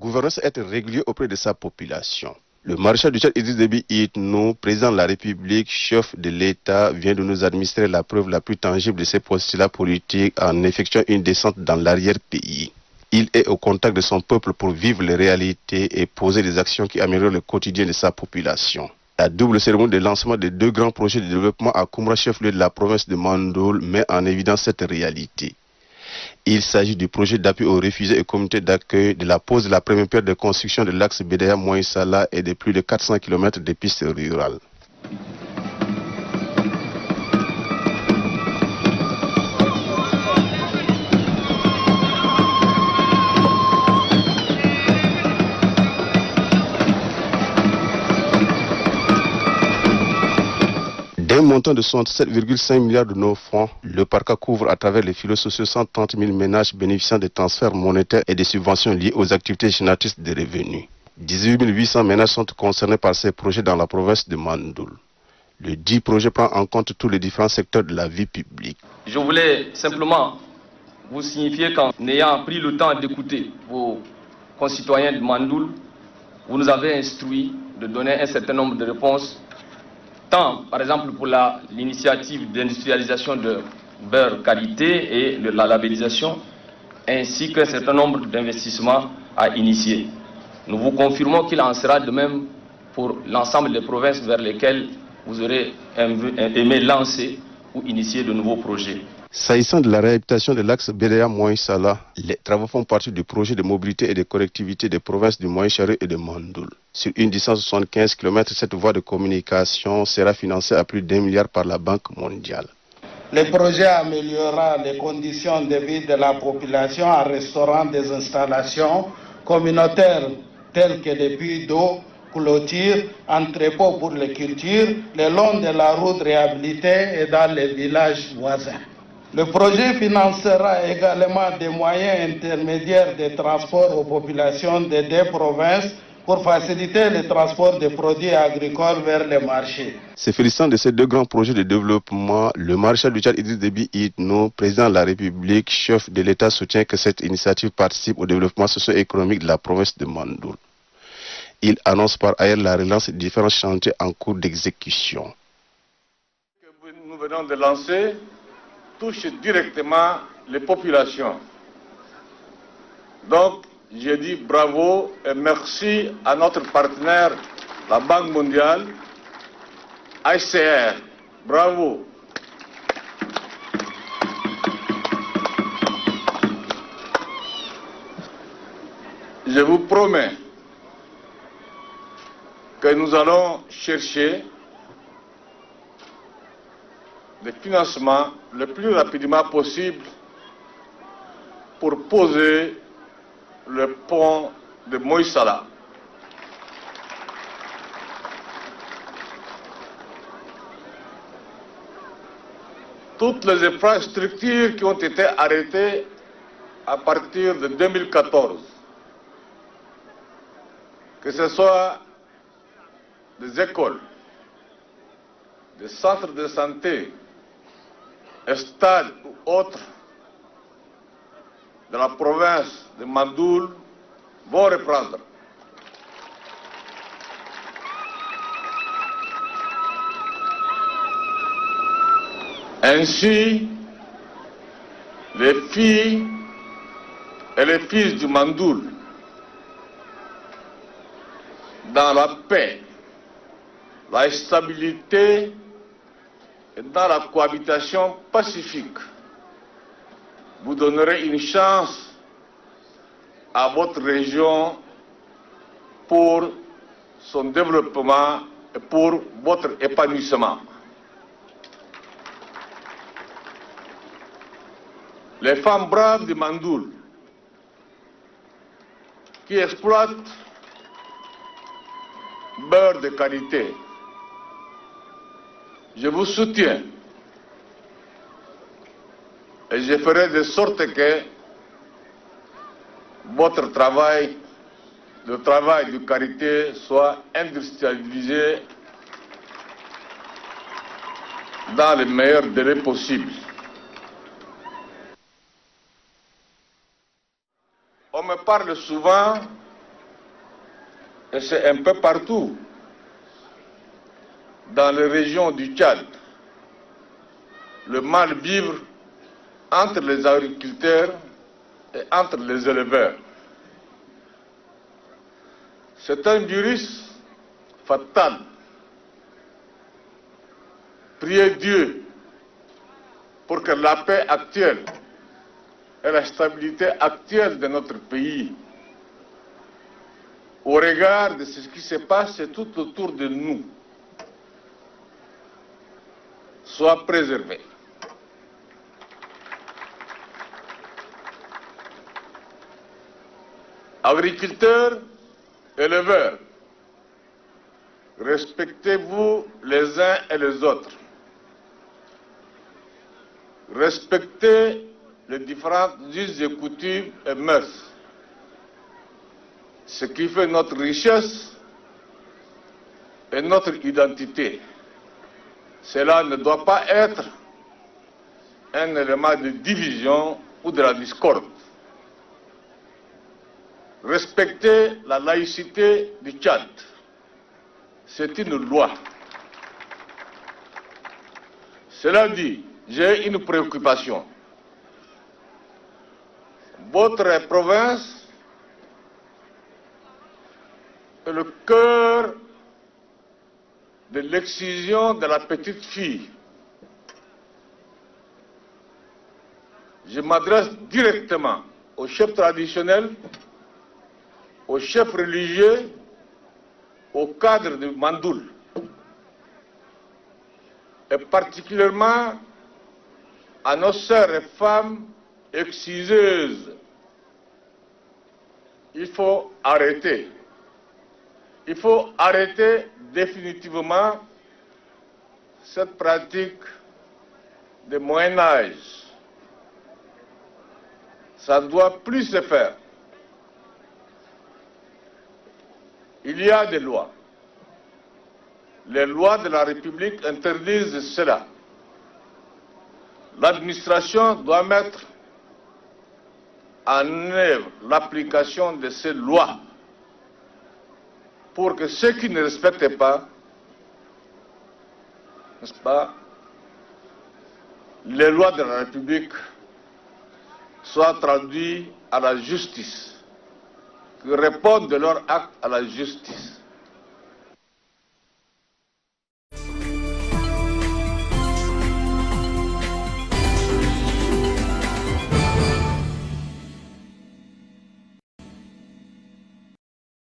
gouvernance être régulier auprès de sa population. Le maréchal du Tchad Idriss Déby Itno, président de la République, chef de l'État, vient de nous administrer la preuve la plus tangible de ses postulats politiques en effectuant une descente dans l'arrière-pays. Il est au contact de son peuple pour vivre les réalités et poser des actions qui améliorent le quotidien de sa population. La double cérémonie de lancement des deux grands projets de développement à Koumra, chef-lieu de la province de Mandoul, met en évidence cette réalité. Il s'agit du projet d'appui aux réfugiés et communautés d'accueil, de la pose de la première pierre de construction de l'axe Bédéa Moïsala et de plus de 400 km de pistes rurales. Montant de 67,5 milliards de nos francs, le parc couvre à travers les filets sociaux 130 000 ménages bénéficiant des transferts monétaires et des subventions liées aux activités génératrices de revenus. 18 800 ménages sont concernés par ces projets dans la province de Mandoul. Le dit projet prend en compte tous les différents secteurs de la vie publique. Je voulais simplement vous signifier qu'en ayant pris le temps d'écouter vos concitoyens de Mandoul, vous nous avez instruit de donner un certain nombre de réponses tant par exemple pour l'initiative d'industrialisation de beurre qualité et de la labellisation, ainsi qu'un certain nombre d'investissements à initier. Nous vous confirmons qu'il en sera de même pour l'ensemble des provinces vers lesquelles vous aurez aimé lancer ou initier de nouveaux projets. S'agissant de la réhabilitation de l'axe Béléa Moïsala, les travaux font partie du projet de mobilité et de collectivité des provinces du Moïcharé et de Mandoul. Sur une distance de 75 km, cette voie de communication sera financée à plus d'un milliard par la Banque mondiale. Le projet améliorera les conditions de vie de la population en restaurant des installations communautaires telles que des puits d'eau, clôtures, entrepôts pour les cultures, le long de la route réhabilitée et dans les villages voisins. Le projet financera également des moyens intermédiaires de transport aux populations des deux provinces pour faciliter le transport des produits agricoles vers les marchés. Se félicitant de ces deux grands projets de développement, le maréchal du Tchad Idriss Déby Itno, président de la République, chef de l'État, soutient que cette initiative participe au développement socio-économique de la province de Mandoul. Il annonce par ailleurs la relance des différents chantiers en cours d'exécution. Nous venons de lancer touche directement les populations. Donc, j'ai dit bravo et merci à notre partenaire, la Banque mondiale, ICR. Bravo. Je vous promets que nous allons chercher des financements le plus rapidement possible pour poser le pont de Moïsala. Toutes les infrastructures qui ont été arrêtées à partir de 2014, que ce soit des écoles, des centres de santé, stades ou autres de la province de Mandoul vont reprendre. Ainsi, les filles et les fils du Mandoul, dans la paix, la stabilité dans la cohabitation pacifique, vous donnerez une chance à votre région pour son développement et pour votre épanouissement. Les femmes braves du Mandoul qui exploitent beurre de qualité, je vous soutiens et je ferai de sorte que votre travail, le travail de qualité, soit industrialisé dans les meilleurs délais possibles. On me parle souvent et c'est un peu partout dans les régions du Tchad, le mal vivre entre les agriculteurs et entre les éleveurs. C'est un virus fatal. Priez Dieu pour que la paix actuelle et la stabilité actuelle de notre pays, au regard de ce qui se passe tout autour de nous, soit préservée. Agriculteurs, éleveurs, respectez-vous les uns et les autres. Respectez les différentes us et coutumes et mœurs. Ce qui fait notre richesse et notre identité. Cela ne doit pas être un élément de division ou de la discorde. Respecter la laïcité du Tchad, c'est une loi. Cela dit, j'ai une préoccupation. Votre province est le cœur de l'excision de la petite fille. Je m'adresse directement aux chefs traditionnels, aux chefs religieux, aux cadres de Mandoul, et particulièrement à nos sœurs et femmes exciseuses. Il faut arrêter. Il faut arrêter définitivement cette pratique de Moyen Âge. Ça ne doit plus se faire. Il y a des lois. Les lois de la République interdisent cela. L'administration doit mettre en œuvre l'application de ces lois pour que ceux qui ne respectent pas, n'est-ce pas, les lois de la République soient traduits à la justice, qu'ils répondent de leur acte à la justice.